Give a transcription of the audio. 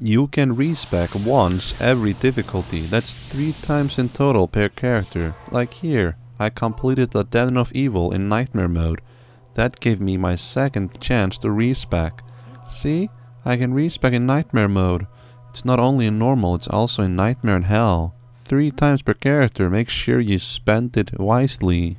You can respec once every difficulty, that's 3 times in total per character. Like here, I completed the Den of Evil in Nightmare mode. That gave me my second chance to respec. See? I can respec in Nightmare mode. It's not only in normal, it's also in Nightmare and Hell. 3 times per character, make sure you spend it wisely.